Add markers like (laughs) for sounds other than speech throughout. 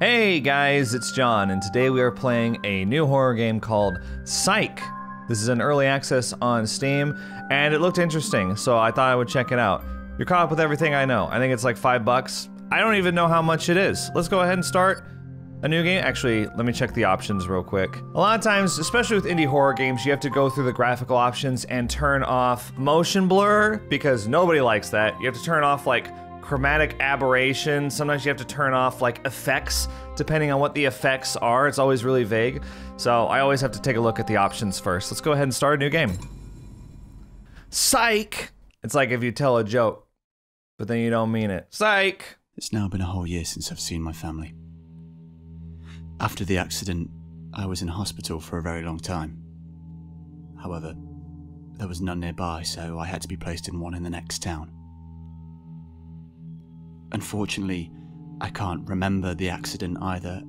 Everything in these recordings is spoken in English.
Hey guys, it's John, and today we are playing a new horror game called Psych. This is an early access on Steam, and it looked interesting, so I thought I would check it out. You're caught up with everything I know. I think it's like five bucks. I don't even know how much it is. Let's go ahead and start a new game. Actually, let me check the options real quick. A lot of times, especially with indie horror games, you have to go through the graphical options and turn off motion blur because nobody likes that. You have to turn off like chromatic aberration. Sometimes you have to turn off like effects depending on what the effects are. It's always really vague. So I always have to take a look at the options first. Let's go ahead and start a new game. Psych! It's like if you tell a joke, but then you don't mean it. Psych! It's now been a whole year since I've seen my family. After the accident, I was in hospital for a very long time. However, there was none nearby, so I had to be placed in one in the next town. Unfortunately, I can't remember the accident either,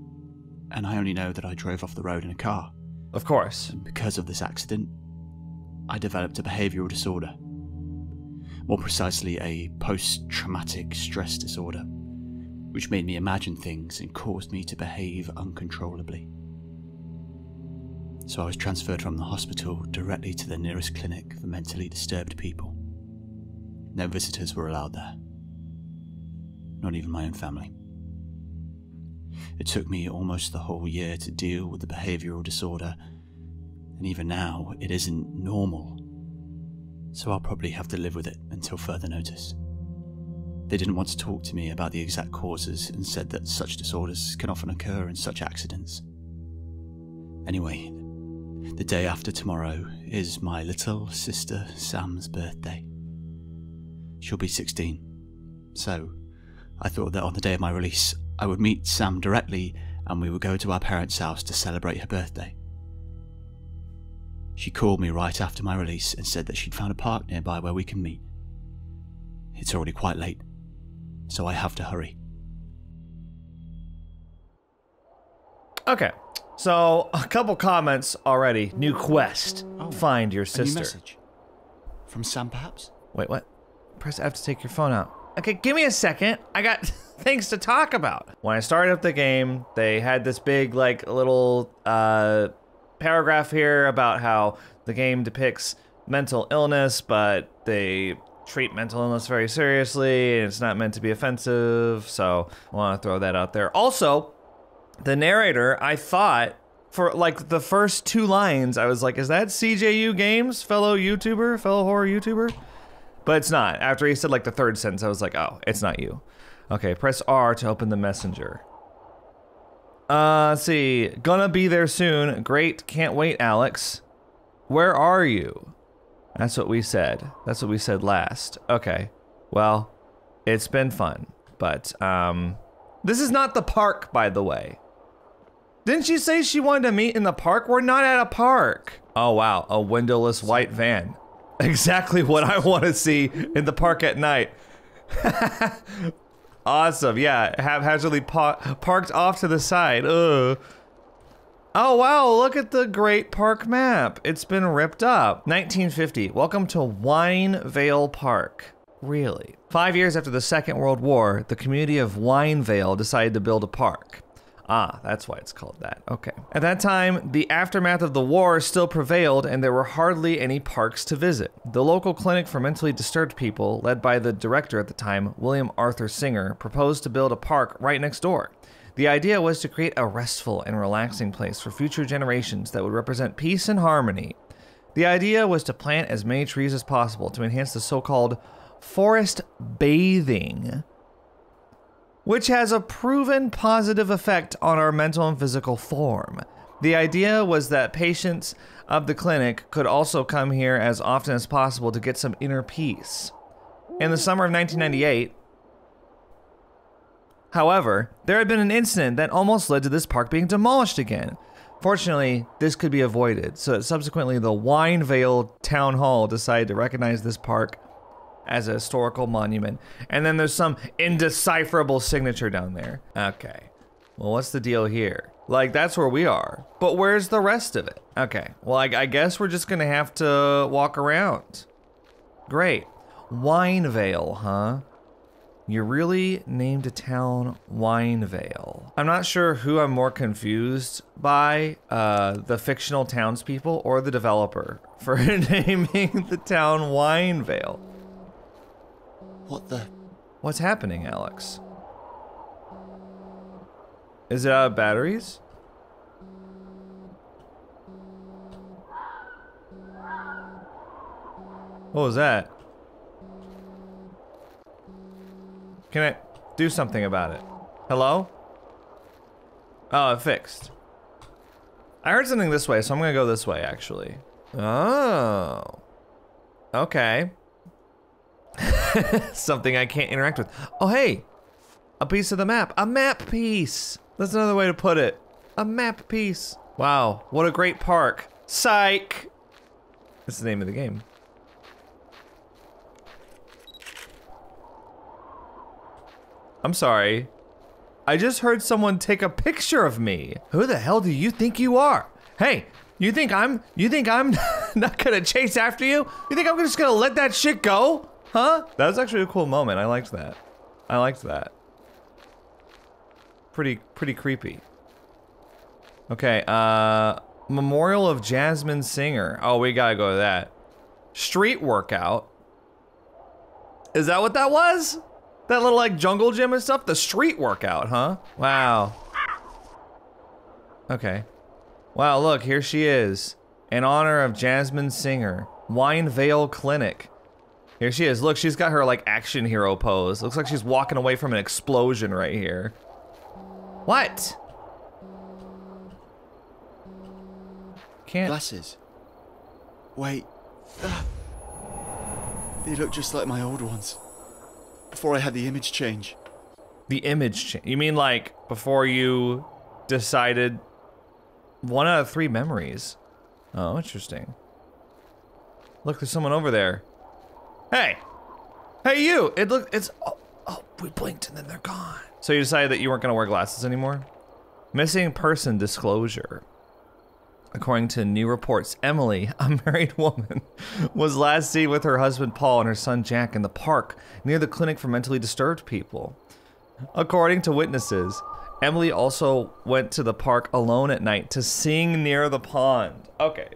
and I only know that I drove off the road in a car. Of course. And because of this accident, I developed a behavioural disorder. More precisely, a post traumatic stress disorder, which made me imagine things and caused me to behave uncontrollably. So I was transferred from the hospital directly to the nearest clinic for mentally disturbed people. No visitors were allowed there not even my own family. It took me almost the whole year to deal with the behavioural disorder, and even now, it isn't normal. So I'll probably have to live with it until further notice. They didn't want to talk to me about the exact causes and said that such disorders can often occur in such accidents. Anyway, the day after tomorrow is my little sister Sam's birthday. She'll be 16, so I thought that on the day of my release, I would meet Sam directly and we would go to our parents' house to celebrate her birthday. She called me right after my release and said that she'd found a park nearby where we can meet. It's already quite late, so I have to hurry. Okay, so a couple comments already. New quest. Oh, Find your A new sister. message. From Sam, perhaps? Wait, what? Press F to take your phone out. Okay, give me a second. I got (laughs) things to talk about. When I started up the game, they had this big, like, little uh, paragraph here about how the game depicts mental illness, but they treat mental illness very seriously, and it's not meant to be offensive. So I want to throw that out there. Also, the narrator, I thought for like the first two lines, I was like, is that CJU Games, fellow YouTuber, fellow horror YouTuber? But it's not. After he said like the third sentence, I was like, oh, it's not you. Okay, press R to open the messenger. Uh, let's see. Gonna be there soon. Great. Can't wait, Alex. Where are you? That's what we said. That's what we said last. Okay. Well, it's been fun. But, um, this is not the park, by the way. Didn't she say she wanted to meet in the park? We're not at a park. Oh, wow. A windowless white van. Exactly what I want to see in the park at night. (laughs) awesome. Yeah, haphazardly pa parked off to the side. Ugh. Oh wow, look at the Great Park map. It's been ripped up. 1950. Welcome to Winevale Park. Really? Five years after the Second World War, the community of Winevale decided to build a park. Ah, that's why it's called that. Okay. At that time, the aftermath of the war still prevailed and there were hardly any parks to visit. The local clinic for mentally disturbed people, led by the director at the time, William Arthur Singer, proposed to build a park right next door. The idea was to create a restful and relaxing place for future generations that would represent peace and harmony. The idea was to plant as many trees as possible to enhance the so called forest bathing which has a proven positive effect on our mental and physical form. The idea was that patients of the clinic could also come here as often as possible to get some inner peace. In the summer of 1998, however, there had been an incident that almost led to this park being demolished again. Fortunately, this could be avoided, so subsequently the Winevale Town Hall decided to recognize this park as a historical monument. And then there's some indecipherable signature down there. Okay. Well, what's the deal here? Like, that's where we are. But where's the rest of it? Okay. Well, I, I guess we're just gonna have to walk around. Great. Winevale, huh? You really named a town Winevale. I'm not sure who I'm more confused by, uh, the fictional townspeople or the developer (laughs) for naming the town Winevale. What the? What's happening, Alex? Is it out of batteries? What was that? Can I do something about it? Hello? Oh, it fixed. I heard something this way, so I'm gonna go this way, actually. Oh. Okay. (laughs) something I can't interact with. Oh, hey! A piece of the map. A map piece! That's another way to put it. A map piece. Wow, what a great park. Psych! That's the name of the game. I'm sorry. I just heard someone take a picture of me. Who the hell do you think you are? Hey, you think I'm you think I'm (laughs) not gonna chase after you? You think I'm just gonna let that shit go? Huh? That was actually a cool moment. I liked that. I liked that. Pretty pretty creepy. Okay, uh Memorial of Jasmine Singer. Oh, we gotta go to that. Street workout. Is that what that was? That little like jungle gym and stuff? The street workout, huh? Wow. Okay. Wow, look, here she is. In honor of Jasmine Singer. Winevale Clinic. Here she is. Look, she's got her like action hero pose. Looks like she's walking away from an explosion right here. What? Can't. Glasses. Wait. Ah. They look just like my old ones. Before I had the image change. The image change. You mean like before you decided one out of three memories? Oh, interesting. Look, there's someone over there. Hey! Hey, you! It look, it's, oh, oh, we blinked and then they're gone. So you decided that you weren't gonna wear glasses anymore? Missing person disclosure. According to new reports, Emily, a (laughs) married woman, was last seen with her husband Paul and her son Jack in the park near the clinic for mentally disturbed people. According to witnesses, Emily also went to the park alone at night to sing near the pond. Okay.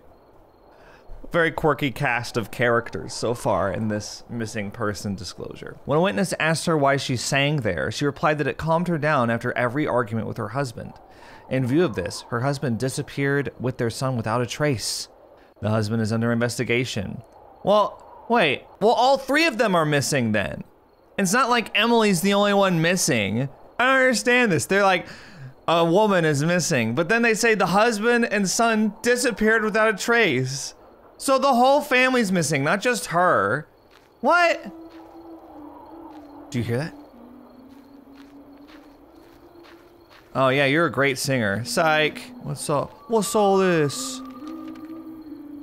Very quirky cast of characters so far in this missing person disclosure. When a witness asked her why she sang there, she replied that it calmed her down after every argument with her husband. In view of this, her husband disappeared with their son without a trace. The husband is under investigation. Well, wait. Well, all three of them are missing then. It's not like Emily's the only one missing. I don't understand this. They're like, a woman is missing, but then they say the husband and son disappeared without a trace. So the whole family's missing, not just her. What? Do you hear that? Oh yeah, you're a great singer. Psych. What's all what's all this?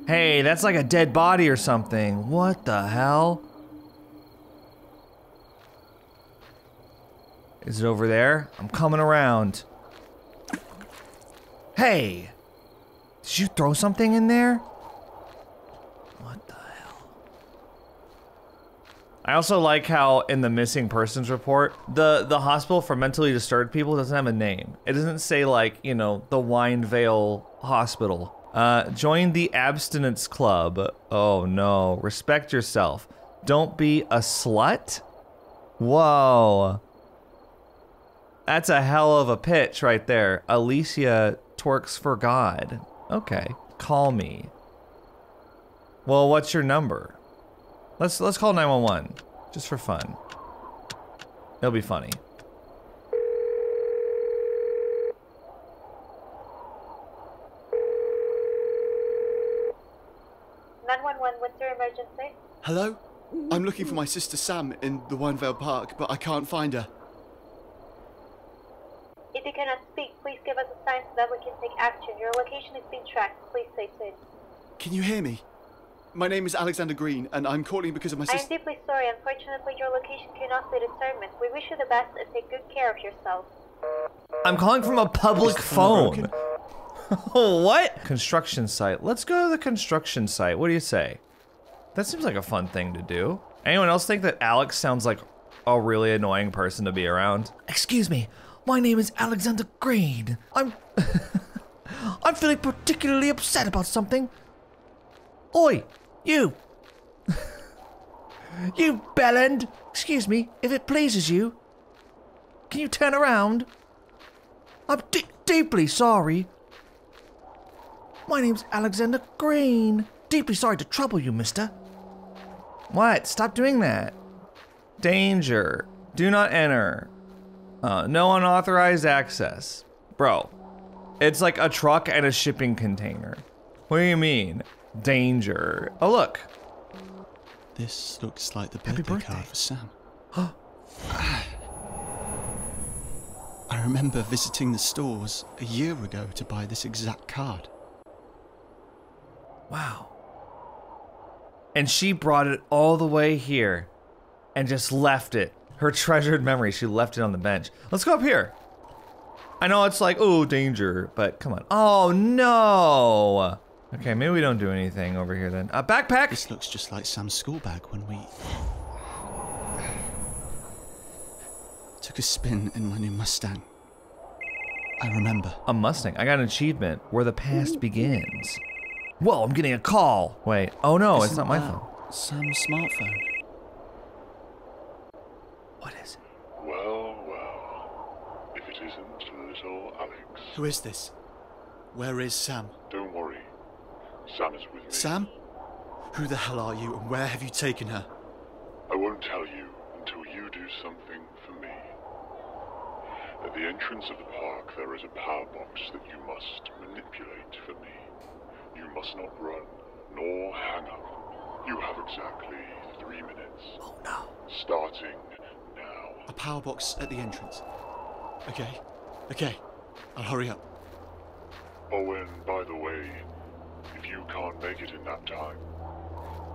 Hey, that's like a dead body or something. What the hell? Is it over there? I'm coming around. Hey! Did you throw something in there? What the hell? I also like how in the missing persons report, the the hospital for mentally disturbed people doesn't have a name. It doesn't say like, you know, the Winevale Hospital. Uh, join the abstinence club. Oh no, respect yourself. Don't be a slut? Whoa. That's a hell of a pitch right there. Alicia twerks for God. Okay, call me. Well, what's your number? Let's let's call 911 just for fun. It'll be funny. Nine one one. What's your emergency? Hello? I'm looking for my sister Sam in the Winevale Park, but I can't find her. If you cannot speak, please give us a sign so that we can take action. Your location is being tracked. Please stay safe. Can you hear me? My name is Alexander Green, and I'm calling because of my sister. I am deeply sorry. Unfortunately, your location cannot be determined. We wish you the best and take good care of yourself. I'm calling from a public phone phone. (laughs) what? Construction site. Let's go to the construction site. What do you say? That seems like a fun thing to do. Anyone else think that Alex sounds like a really annoying person to be around. Excuse me, my name is Alexander Green. I'm. (laughs) I'm feeling particularly upset about something. Oi, you! (laughs) you bellend! Excuse me, if it pleases you. Can you turn around? I'm de- deeply sorry. My name's Alexander Green. Deeply sorry to trouble you, mister. What? Stop doing that. Danger. Do not enter. Uh, no unauthorized access. Bro, it's like a truck and a shipping container. What do you mean? Danger. Oh, look. This looks like the Happy birthday, birthday. card for Sam. (gasps) I remember visiting the stores a year ago to buy this exact card. Wow. And she brought it all the way here and just left it. Her treasured memory, she left it on the bench. Let's go up here. I know it's like, oh, danger, but come on. Oh, no. Okay, maybe we don't do anything over here then. A backpack. This looks just like Sam's school bag when we took a spin in my new Mustang. I remember. A Mustang. I got an achievement where the past begins. Whoa, I'm getting a call. Wait. Oh, no, it's Isn't not my phone. Sam's smartphone. What is it? Well, well. If it isn't little Alex. Who is this? Where is Sam? Don't worry. Sam is with me. Sam? Who the hell are you and where have you taken her? I won't tell you until you do something for me. At the entrance of the park, there is a power box that you must manipulate for me. You must not run, nor hang up. You have exactly three minutes. Oh, no. Starting now. A power box at the entrance. Okay, okay. I'll hurry up. Oh, and by the way, if you can't make it in that time,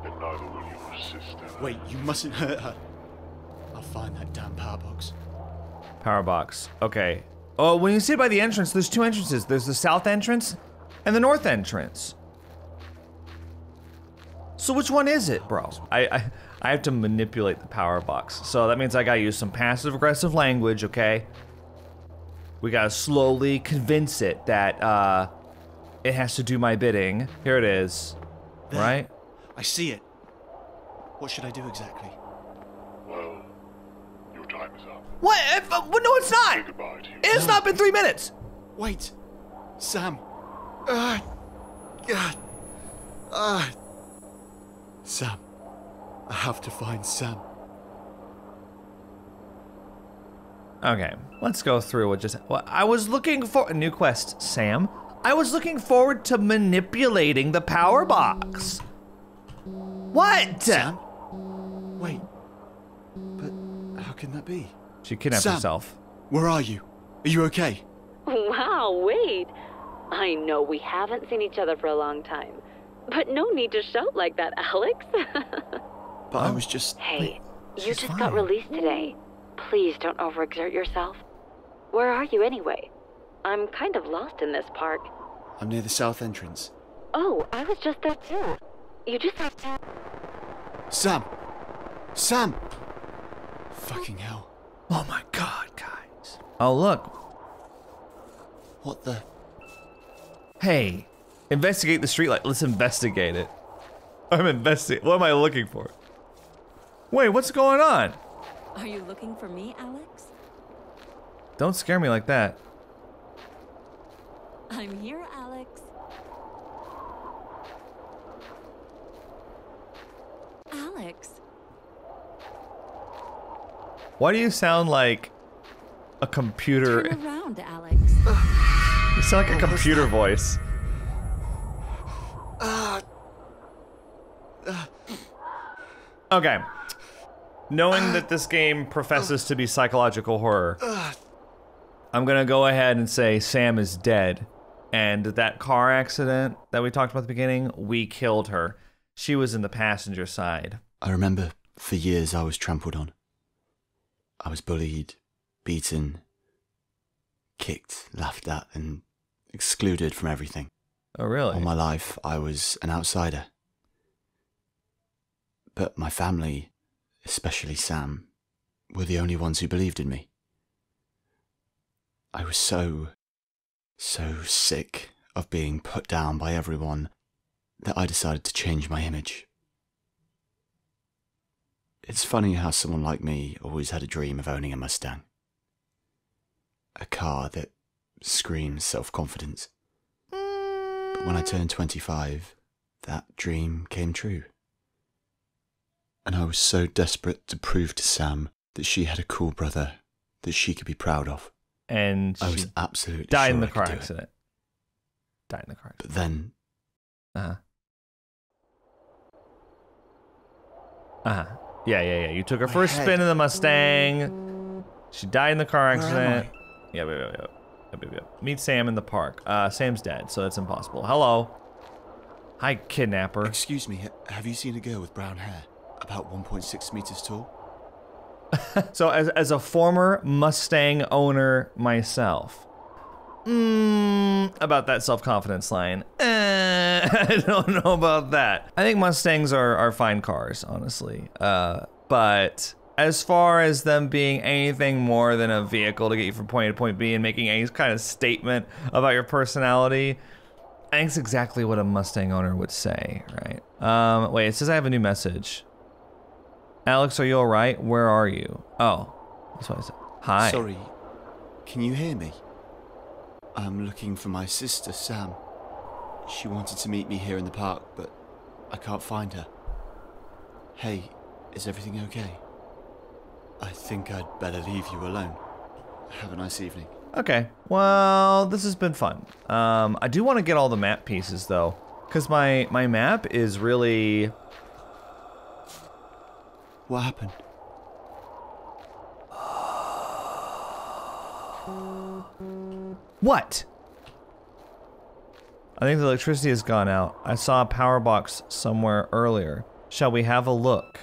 then neither will your sister. Wait, you mustn't hurt her. I'll find that damn power box. Power box. Okay. Oh, when you sit by the entrance, there's two entrances. There's the south entrance and the north entrance. So which one is it, bro? I, I I have to manipulate the power box. So that means I gotta use some passive aggressive language, okay? We gotta slowly convince it that uh it has to do my bidding. Here it is. There. Right? I see it. What should I do exactly? Well, your time is up. What? If, uh, no, it's Say not! goodbye to you. It's not been three minutes! Wait! Sam! Ah! God! Ah! Sam. I have to find Sam. Okay, let's go through what just. Well, I was looking for a new quest, Sam. I was looking forward to manipulating the power box. What? Sam? Wait. But how can that be? She kidnapped Sam. herself. Where are you? Are you okay? Wow, wait. I know we haven't seen each other for a long time. But no need to shout like that, Alex. (laughs) But I was just. hey, you she's just got released today. Please don't overexert yourself. Where are you anyway? I'm kind of lost in this park. I'm near the south entrance. Oh, I was just there too. You just have to. Sam! Sam! Fucking hell. Oh my god, guys. Oh, look. What the? Hey, investigate the streetlight. Let's investigate it. I'm investigating. What am I looking for? Wait, what's going on? Are you looking for me, Alex? Don't scare me like that. I'm here, Alex. Alex, Why do you sound like a computer? turn around, Alex. You sound like a oh, computer voice. Uh, uh. Okay. Knowing uh. that this game professes to be psychological horror, I'm gonna go ahead and say Sam is dead. And that car accident that we talked about at the beginning, we killed her. She was in the passenger side. I remember for years I was trampled on. I was bullied, beaten, kicked, laughed at, and excluded from everything. Oh, really? All my life, I was an outsider. But my family, especially Sam, were the only ones who believed in me. I was so, so sick of being put down by everyone that I decided to change my image. It's funny how someone like me always had a dream of owning a Mustang. A car that screams self confidence. But when I turned 25, that dream came true. And I was so desperate to prove to Sam that she had a cool brother that she could be proud of. And I she was absolutely died sure in the car accident. Died in the car. Accident. But then Uh-huh. Uh-huh. Yeah, yeah, yeah. You took her My first head. spin in the Mustang. She died in the car accident. Yeah, yeah, yeah, yeah. Yep. Meet Sam in the park. Uh, Sam's dead, so that's impossible. Hello. Hi, kidnapper. Excuse me, have you seen a girl with brown hair? About 1.6 meters tall? (laughs) So, as, as a former Mustang owner myself, mm, about that self confidence line, eh, (laughs) I don't know about that. I think Mustangs are, are fine cars, honestly. Uh, but as far as them being anything more than a vehicle to get you from point A to point B and making any kind of statement about your personality, I think it's exactly what a Mustang owner would say, right? Um, wait, it says I have a new message. Alex, are you alright? Where are you? Oh, that's what I said. Hi. Sorry, can you hear me? I'm looking for my sister, Sam. She wanted to meet me here in the park, but I can't find her. Hey, is everything okay? I think I'd better leave you alone. Have a nice evening. Okay. Well, this has been fun. Um, I do want to get all the map pieces though, because my my map is really What happened? what? I think the electricity has gone out. I saw a power box somewhere earlier. Shall we have a look?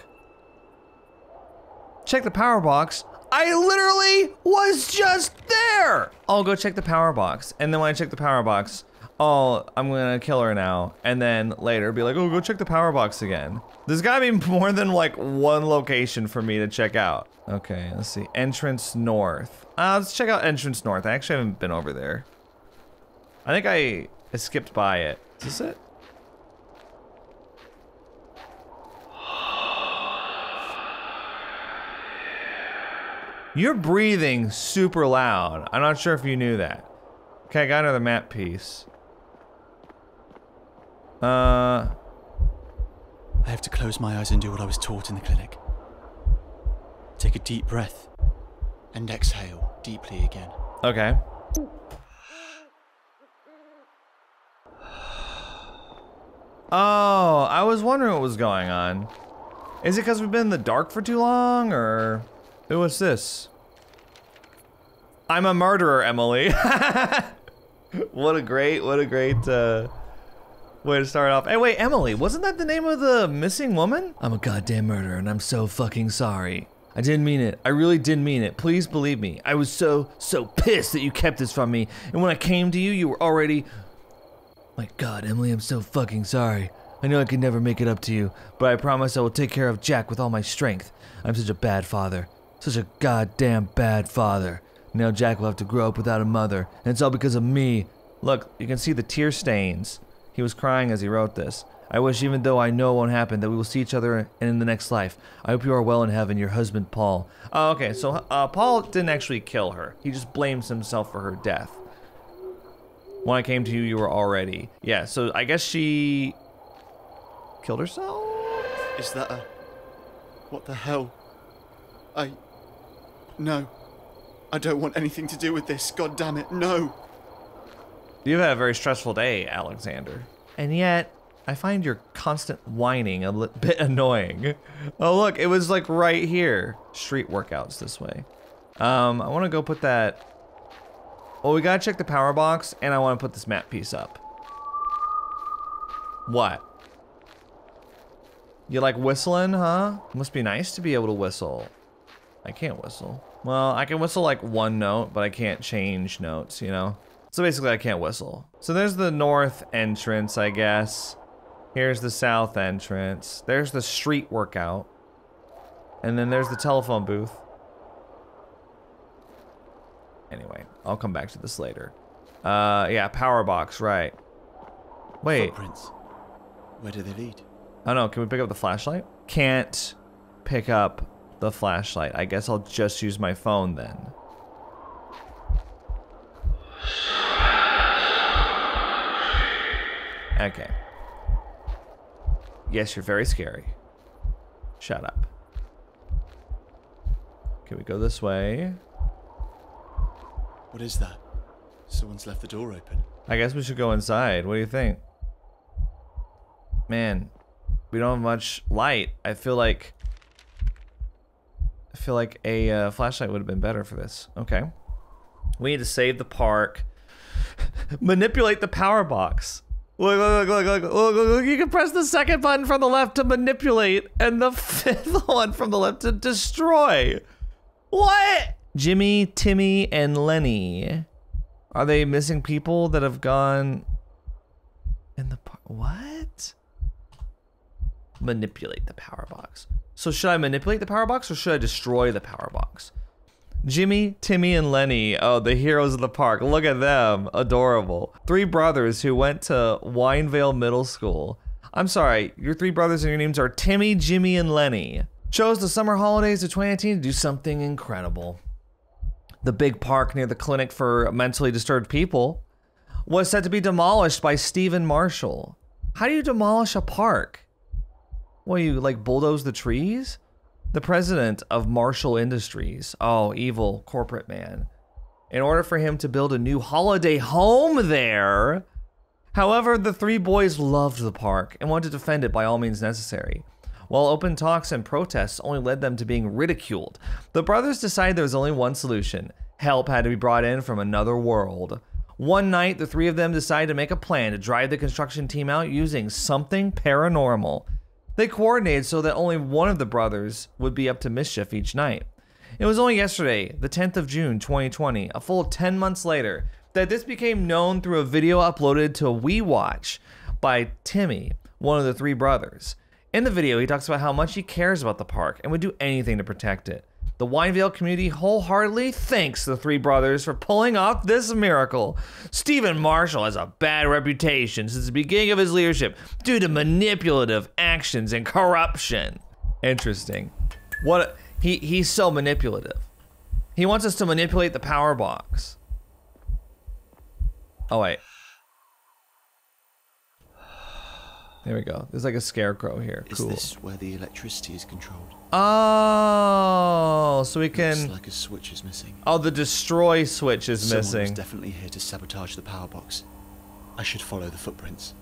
Check the power box. I literally was just there. I'll go check the power box, and then when I check the power box, oh, I'm gonna kill her now, and then later be like, oh, go check the power box again. There's gotta be (laughs) more than like one location for me to check out. Okay, let's see. Entrance north. Uh, let's check out entrance north. I actually haven't been over there. I think I, I skipped by it. Is this it? You're breathing super loud. I'm not sure if you knew that. Okay, I got another map piece. Uh, I have to close my eyes and do what I was taught in the clinic. Take a deep breath and exhale deeply again. okay. Oh, I was wondering what was going on. Is it because we've been in the dark for too long, or who was this? I'm a murderer, Emily. (laughs) what a great, what a great uh, way to start off. Hey, wait, Emily, wasn't that the name of the missing woman? I'm a goddamn murderer, and I'm so fucking sorry. I didn't mean it. I really didn't mean it. Please believe me. I was so, so pissed that you kept this from me. And when I came to you, you were already. My god, Emily, I'm so fucking sorry. I know I could never make it up to you, but I promise I will take care of Jack with all my strength. I'm such a bad father. Such a goddamn bad father. Now Jack will have to grow up without a mother, and it's all because of me. Look, you can see the tear stains. He was crying as he wrote this. I wish, even though I know it won't happen, that we will see each other in the next life. I hope you are well in heaven, your husband, Paul. Oh, okay, so uh, Paul didn't actually kill her. He just blames himself for her death. When I came to you, you were already. Yeah, so I guess she killed herself? Is that a. What the hell? I. No. I don't want anything to do with this. God damn it, no! You've had a very stressful day, Alexander. And yet, I find your constant whining a (laughs) bit annoying. Oh, look, it was like right here. Street workouts this way. Um, I want to go put that. Well, we gotta check the power box, and I want to put this map piece up. What? You like whistling, huh? Must be nice to be able to whistle. I can't whistle. Well, I can whistle like one note, but I can't change notes, you know? So basically, I can't whistle. So there's the north entrance, I guess. Here's the south entrance. There's the street workout. And then there's the telephone booth. Anyway, I'll come back to this later. Uh, yeah, power box, right. Wait, Footprints. Where do they lead? I don't know, can we pick up the flashlight? Can't pick up the flashlight. I guess I'll just use my phone then. Okay. Yes, you're very scary. Shut up. Can we go this way? What is that? Someone's left the door open. I guess we should go inside. What do you think? Man, we don't have much light. I feel like I feel like a uh, flashlight would have been better for this. Okay. We need to save the park. (laughs) Manipulate the power box. Look, look, look, look, look, look, look, You can press the second button from the left to manipulate, and the (laughs) fifth one from the left to destroy. What? Jimmy, Timmy, and Lenny. Are they missing people that have gone in the par- what? Manipulate the power box. So should I manipulate the power box or should I destroy the power box? Jimmy, Timmy, and Lenny. Oh, the heroes of the park. Look at them. Adorable. Three brothers who went to Winevale Middle School. I'm sorry, your three brothers and your names are Timmy, Jimmy, and Lenny. Chose the summer holidays of 2019 to do something incredible the big park near the clinic for mentally disturbed people, was said to be demolished by Stephen Marshall. How do you demolish a park? Well, you like bulldoze the trees? The president of Marshall Industries, oh, evil corporate man, in order for him to build a new holiday home there. However, the three boys loved the park and wanted to defend it by all means necessary. While open talks and protests only led them to being ridiculed, the brothers decided there was only one solution. Help had to be brought in from another world. One night, the three of them decided to make a plan to drive the construction team out using something paranormal. They coordinated so that only one of the brothers would be up to mischief each night. It was only yesterday, the 10th of June 2020, a full 10 months later, that this became known through a video uploaded to WeWatch by Timmy, one of the three brothers. In the video, he talks about how much he cares about the park and would do anything to protect it. The Winevale community wholeheartedly thanks the three brothers for pulling off this miracle. Stephen Marshall has a bad reputation since the beginning of his leadership due to manipulative actions and corruption. Interesting. What he he's so manipulative. He wants us to manipulate the power box. Oh wait. There we go. There's like a scarecrow here. Is cool. this where the electricity is controlled? Oh, so we can. Looks like a switch is missing. Oh, the destroy switch is Someone missing. definitely here to sabotage the power box. I should follow the footprints.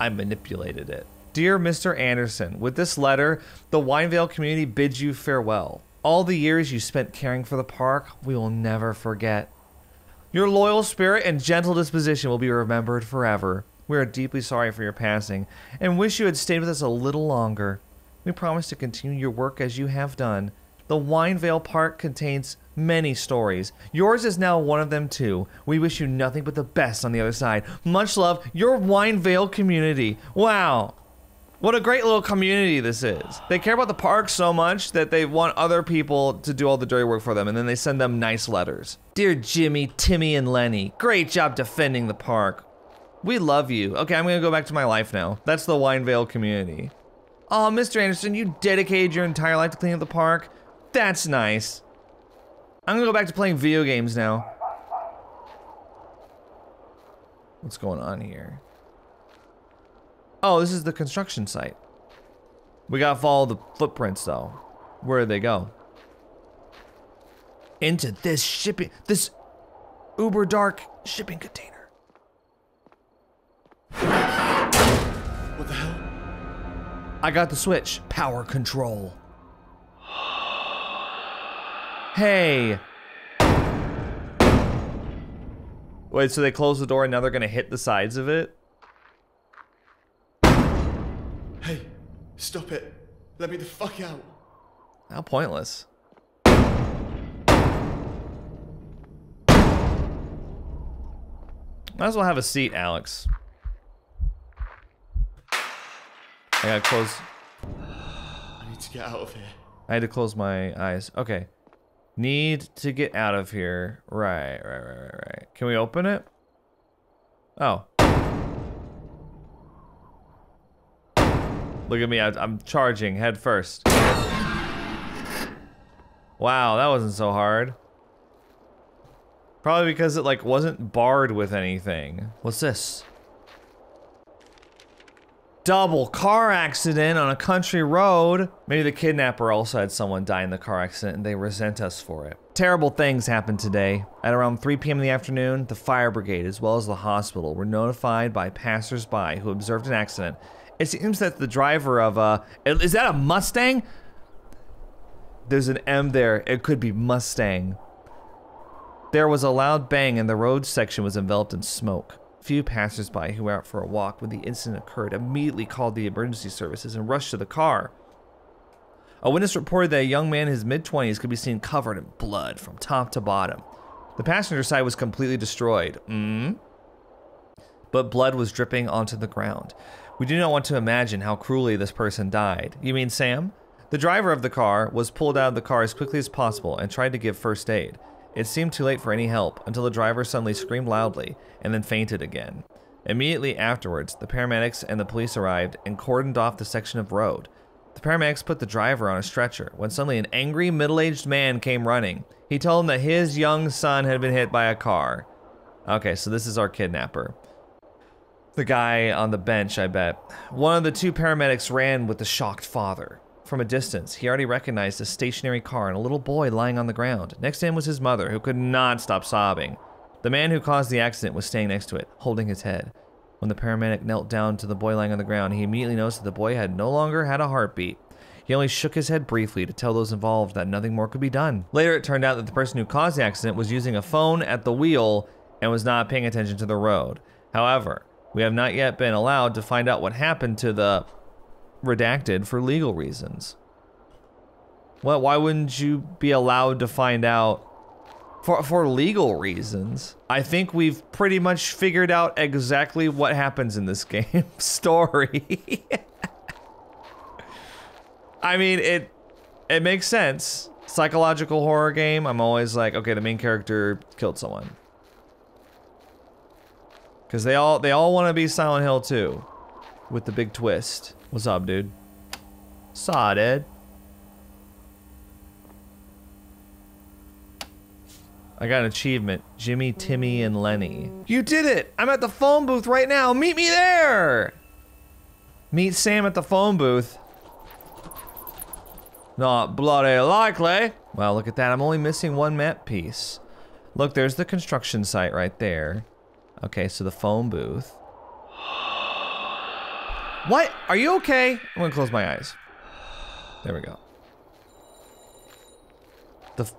I manipulated it. Dear Mr. Anderson, with this letter, the Winevale community bids you farewell. All the years you spent caring for the park, we will never forget. Your loyal spirit and gentle disposition will be remembered forever. We are deeply sorry for your passing and wish you had stayed with us a little longer. We promise to continue your work as you have done. The Winevale Park contains many stories. Yours is now one of them too. We wish you nothing but the best on the other side. Much love, your Winevale community. Wow. What a great little community this is. They care about the park so much that they want other people to do all the dirty work for them, and then they send them nice letters. Dear Jimmy, Timmy, and Lenny, great job defending the park. We love you. Okay, I'm gonna go back to my life now. That's the Winevale community. Oh, Mr. Anderson, you dedicated your entire life to cleaning up the park. That's nice. I'm gonna go back to playing video games now. What's going on here? Oh, this is the construction site. We gotta follow the footprints though. Where did they go? Into this shipping, this uber dark shipping container. I got the switch. Power control. Hey. Wait, so they closed the door and now they're gonna hit the sides of it? Hey, stop it. Let me the fuck out. How pointless. Might as well have a seat, Alex. I gotta close. (sighs) I need to get out of here. I had to close my eyes. Okay. Need to get out of here. Right, right, right, right, right. Can we open it? Oh. Look at me, I, I'm charging head first. Wow, that wasn't so hard. Probably because it like wasn't barred with anything. What's this? Double car accident on a country road. Maybe the kidnapper also had someone die in the car accident and they resent us for it. Terrible things happened today. At around 3 p.m. in the afternoon, the fire brigade as well as the hospital were notified by passersby who observed an accident. It seems that the driver of a is that a Mustang? There's an M there. It could be Mustang. There was a loud bang and the road section was enveloped in smoke. Few passersby who were out for a walk when the incident occurred immediately called the emergency services and rushed to the car. A witness reported that a young man in his mid 20s could be seen covered in blood from top to bottom. The passenger side was completely destroyed. Mm. But blood was dripping onto the ground. We do not want to imagine how cruelly this person died. You mean Sam? The driver of the car was pulled out of the car as quickly as possible and tried to give first aid. It seemed too late for any help until the driver suddenly screamed loudly and then fainted again. Immediately afterwards, the paramedics and the police arrived and cordoned off the section of road. The paramedics put the driver on a stretcher when suddenly an angry middle aged man came running. He told them that his young son had been hit by a car. Okay, so this is our kidnapper. The guy on the bench, I bet. One of the two paramedics ran with the shocked father. From a distance, he already recognized a stationary car and a little boy lying on the ground. Next to him was his mother, who could not stop sobbing. The man who caused the accident was staying next to it, holding his head. When the paramedic knelt down to the boy lying on the ground, he immediately noticed that the boy had no longer had a heartbeat. He only shook his head briefly to tell those involved that nothing more could be done. Later, it turned out that the person who caused the accident was using a phone at the wheel and was not paying attention to the road. However, we have not yet been allowed to find out what happened to the redacted for legal reasons. Well, why wouldn't you be allowed to find out for, for legal reasons? I think we've pretty much figured out exactly what happens in this (laughs) game story. (laughs) I mean, it it makes sense. Psychological horror game, I'm always like, okay, the main character killed someone. Cause they all they all want to be Silent Hill 2 with the big twist. What's up, dude? Saw, dude. I got an achievement. Jimmy, Timmy, and Lenny. You did it! I'm at the phone booth right now. Meet me there! Meet Sam at the phone booth. Not bloody likely. Well, look at that. I'm only missing one map piece. Look, there's the construction site right there. Okay, so the phone booth. What? Are you okay? I'm gonna close my eyes. There we go. The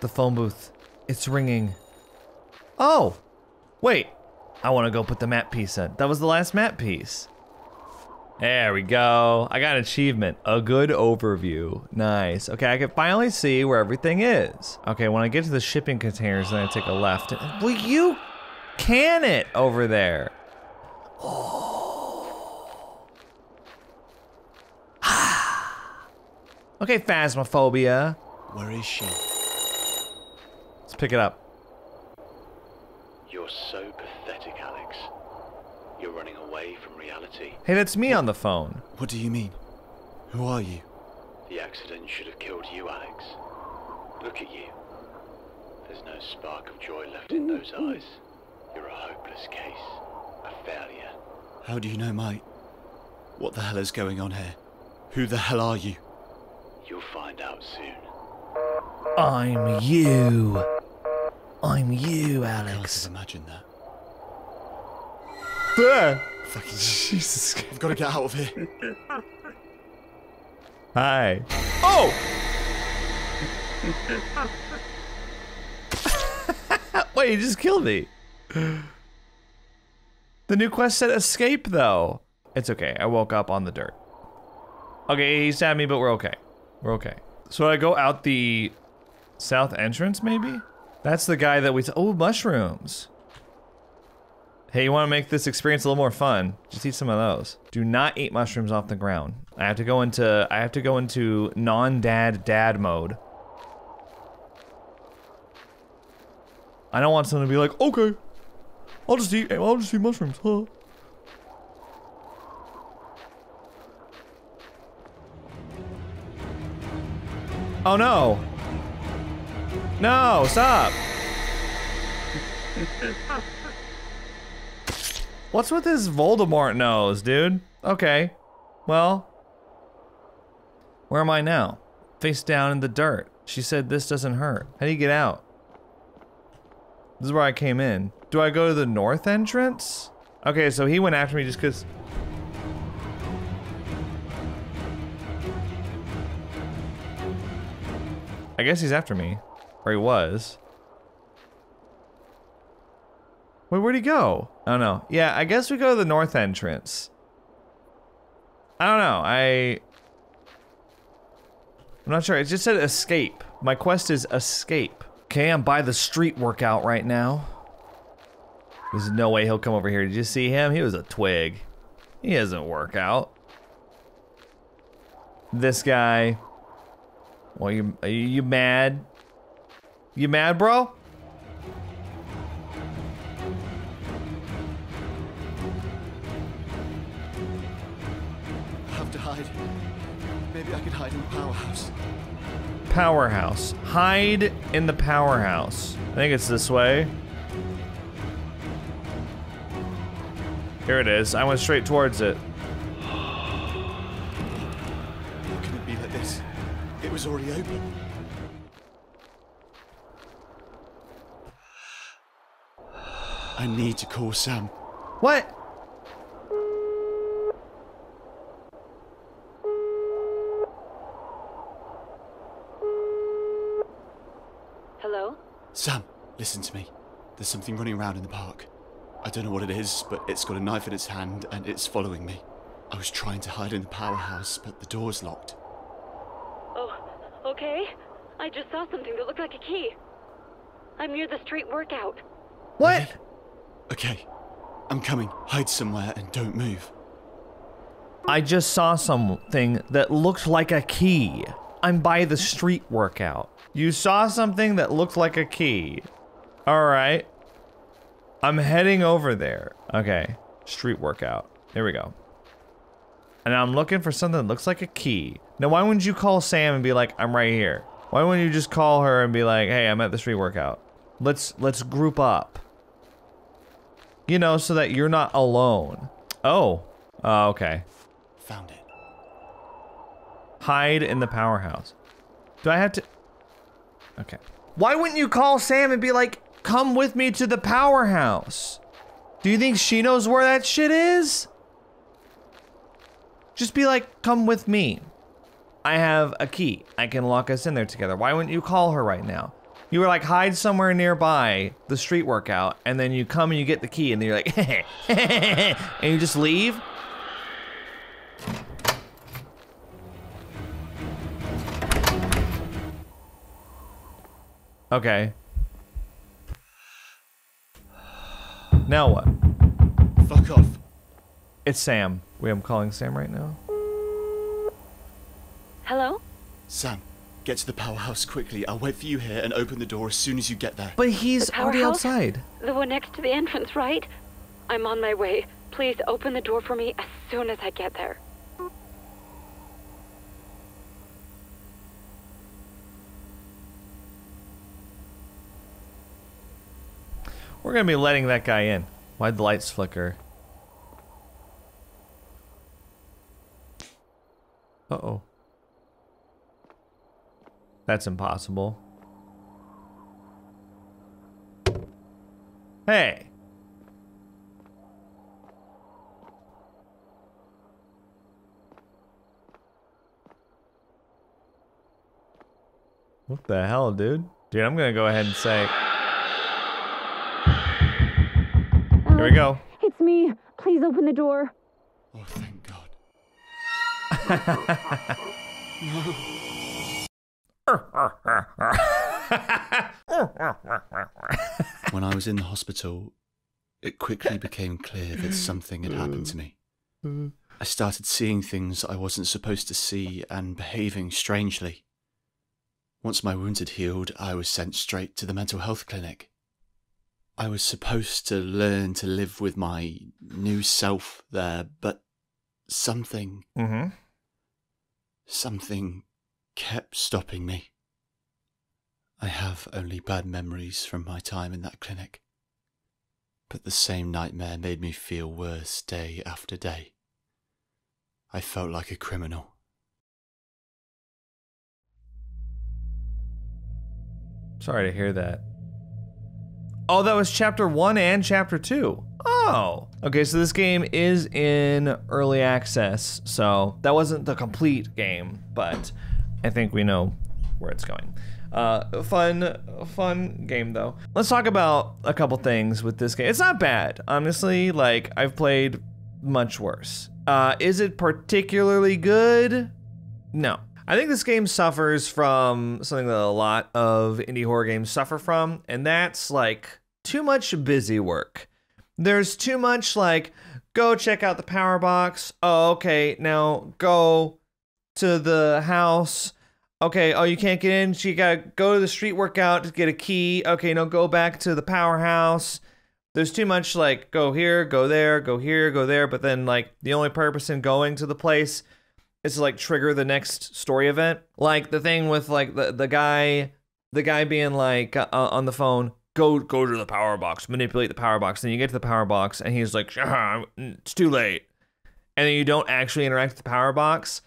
the phone booth. It's ringing. Oh, wait. I want to go put the map piece in. That was the last map piece. There we go. I got an achievement. A good overview. Nice. Okay, I can finally see where everything is. Okay, when I get to the shipping containers, then I take a left. Will you can it over there? Oh. Okay, Phasmophobia. Where is she? Let's pick it up. You're so pathetic, Alex. You're running away from reality. Hey, that's me on the phone. What do you mean? Who are you? The accident should have killed you, Alex. Look at you. There's no spark of joy left in those eyes. You're a hopeless case. A failure. How do you know my... What the hell is going on here? Who the hell are you? You'll find out soon. I'm you. I'm you, I can't Alex. have imagined that. There. Fucking Jesus. I've got to get out of here. Hi. Oh! (laughs) Wait, he just killed me. The new quest said escape, though. It's okay. I woke up on the dirt. Okay, he stabbed me, but we're okay. We're okay. So I go out the south entrance, maybe? That's the guy that we- oh, mushrooms! Hey, you want to make this experience a little more fun? Just eat some of those. Do not eat mushrooms off the ground. I have to go into- I have to go into non-dad dad mode. I don't want someone to be like, okay, I'll just eat- I'll just eat mushrooms, huh? Oh no. No, stop. What's with his Voldemort nose, dude? Okay. Well. Where am I now? Face down in the dirt. She said this doesn't hurt. How do you get out? This is where I came in. Do I go to the north entrance? Okay, so he went after me just because... I guess he's after me. Or he was. Wait, where'd he go? Oh, I don't know. Yeah, I guess we go to the north entrance. I don't know. I... I'm not sure. It just said escape. My quest is escape. Okay, I'm by the street workout right now. There's no way he'll come over here. Did you see him? He was a twig. He doesn't work out. This guy. Well, you are you mad? You mad, bro? I have to hide. Maybe I could hide in the powerhouse. Powerhouse. Hide in the powerhouse. I think it's this way. Here it is. I went straight towards it. How can it be like this? It was already open. I need to call Sam. What? Hello? Sam, listen to me. There's something running around in the park. I don't know what it is, but it's got a knife in its hand and it's following me. I was trying to hide in the powerhouse, but the door's locked. Okay. I just saw something that looked like a key. I'm near the street workout. What? Okay, I'm coming. Hide somewhere and don't move. I just saw something that looked like a key. I'm by the street workout. You saw something that looked like a key. Alright. I'm heading over there. Okay. Street workout. Here we go. And I'm looking for something that looks like a key. Now, why wouldn't you call Sam and be like, I'm right here? Why wouldn't you just call her and be like, hey, I'm at the street workout? Let's let's group up. You know, so that you're not alone. Oh. Oh, okay. Found it. Hide in the powerhouse. Do I have to? Okay. Why wouldn't you call Sam and be like, come with me to the powerhouse? Do you think she knows where that shit is? Just be like, come with me. I have a key. I can lock us in there together. Why wouldn't you call her right now? You were like, hide somewhere nearby the street workout, and then you come and you get the key, and then you're like, (laughs) and you just leave? Okay. Now what? Fuck off. It's Sam. Wait, I'm calling Sam right now. Hello? Sam, get to the powerhouse quickly. I'll wait for you here and open the door as soon as you get there. But he's The already outside. The one next to the entrance, right? I'm on my way. Please open the door for me as soon as I get there. We're gonna be letting that guy in. Why'd the lights flicker? Uh-oh. That's impossible. Hey! What the hell, dude? Dude, I'm gonna go ahead and say... Here we go. Um, it's me. Please open the door. Oh, thank God. (laughs) (laughs) When I was in the hospital, it quickly became clear that something had happened to me. I started seeing things I wasn't supposed to see and behaving strangely. Once my wounds had healed, I was sent straight to the mental health clinic. I was supposed to learn to live with my new self there, but something, Mm-hmm. something kept stopping me. I have only bad memories from my time in that clinic. But the same nightmare made me feel worse day after day. I felt like a criminal. Sorry to hear that. Oh, that was chapter one and chapter two. Oh. Okay, so this game is in early access, so that wasn't the complete game, but I think we know where it's going. Uh, fun, fun game though. Let's talk about a couple things with this game. It's not bad, honestly. Like I've played much worse. Uh, is it particularly good? No. I think this game suffers from something that a lot of indie horror games suffer from, and that's like too much busy work. There's too much like, go check out the power box. Oh, okay, now go to the house. Okay, oh, you can't get in, so you gotta go to the street workout to get a key. Okay, no, go back to the powerhouse. There's too much like, go here, go there, go here, go there, but then like the only purpose in going to the place is to like trigger the next story event. Like the thing with like the the guy the guy being like uh, on the phone, go go to the power box, manipulate the power box. Then you get to the power box and he's like, "Ah, it's too late. And then you don't actually interact with the power box.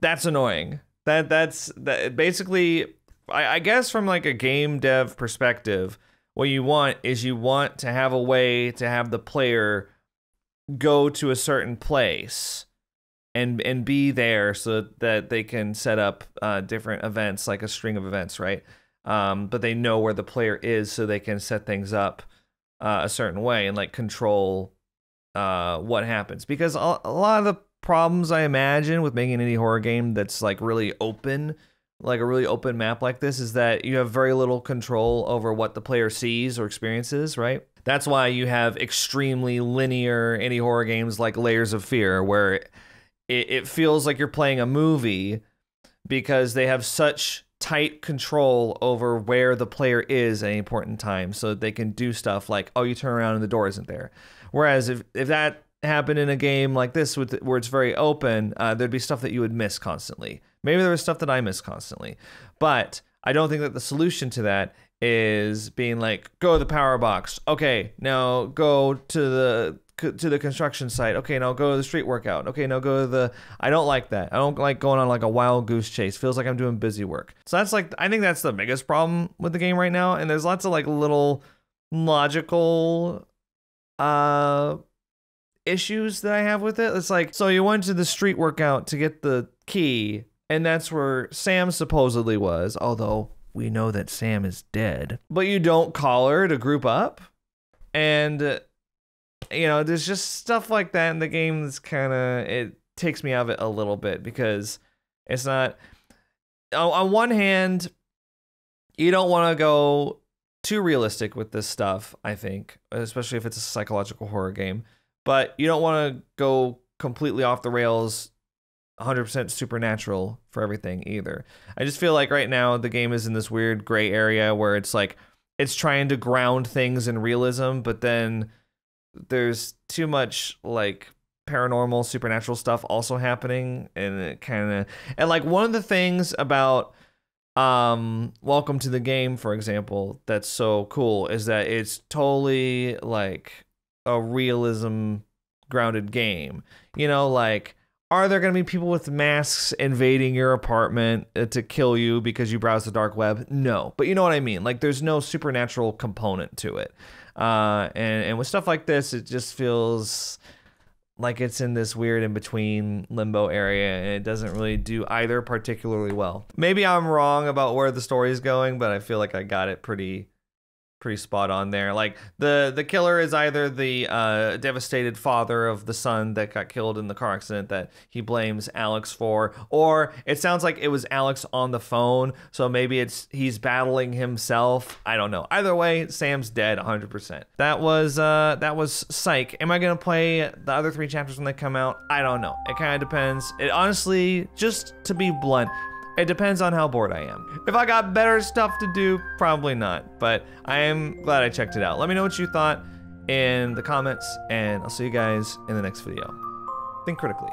That's annoying. That that's that basically I, I guess from like a game dev perspective, what you want is you want to have a way to have the player go to a certain place and and be there so that they can set up uh, different events like a string of events right um, but they know where the player is so they can set things up uh, a certain way and like control uh, what happens because a, a lot of the problems i imagine with making any horror game that's like really open like a really open map like this is that you have very little control over what the player sees or experiences right? That's why you have extremely linear any horror games like layers of fear where it, it feels like you're playing a movie because they have such tight control over where the player is at any point in time so they can do stuff like oh you turn around and the door isn't there. Whereas if, if that happened in a game like this with where it's very open uh, there'd be stuff that you would miss constantly. Maybe there was stuff that i miss constantly. But i don't think that the solution to that is being like go to the power box. Okay now go to the to the construction site. Okay now go to the street workout. Okay now go to the i don't like that. I don't like going on like a wild goose chase. Feels like i'm doing busy work. So that's like i think that's the biggest problem with the game right now. And there's lots of like little logical uh issues that i have with it. It's like so you went to the street workout to get the key and that's where sam supposedly was although we know that sam is dead. But you don't call her to group up? And uh, you know there's just stuff like that in the game that's kind of it takes me out of it a little bit because it's not on- on one hand you don't want to go too realistic with this stuff i think especially if it's a psychological horror game but you don't want to go completely off the rails 100% supernatural for everything either. I just feel like right now the game is in this weird gray area where it's like it's trying to ground things in realism but then there's too much like paranormal supernatural stuff also happening and it kind of and like one of the things about um welcome to the game for example that's so cool is that it's totally like a realism grounded game. You know like are there going to be people with masks invading your apartment uh, to kill you because you browse the dark web? No. But you know what i mean? Like there's no supernatural component to it. Uh, and and with stuff like this, it just feels like it's in this weird in between limbo area, and it doesn't really do either particularly well. Maybe I'm wrong about where the story is going, but I feel like I got it pretty pretty spot on there. Like the the killer is either the uh, devastated father of the son that got killed in the car accident that he blames Alex for, or it sounds like it was Alex on the phone, so maybe it's he's battling himself. I don't know. Either way, Sam's dead 100%. That was uh that was Psych. Am I gonna play the other three chapters when they come out? I don't know. It kind of depends. It honestly, just to be blunt. It depends on how bored I am. If I got better stuff to do, probably not. But I am glad I checked it out. Let me know what you thought in the comments, and I'll see you guys in the next video. Think critically.